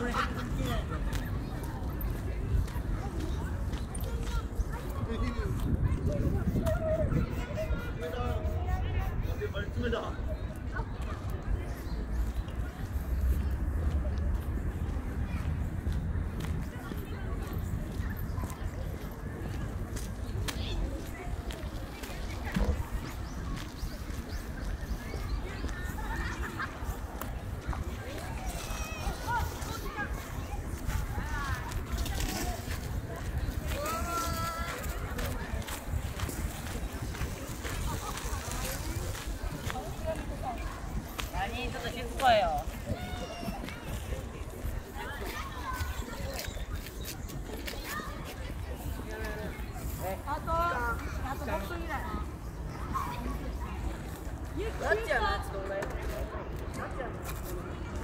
Right. なっちゃうのどんぐらいなっちゃうの